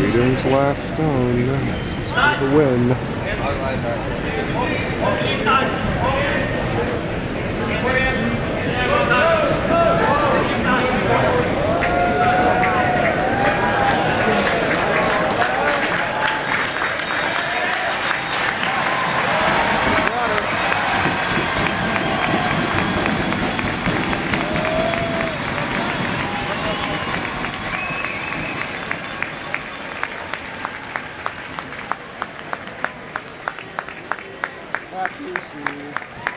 Sweden's last stone for the win. Obrigado.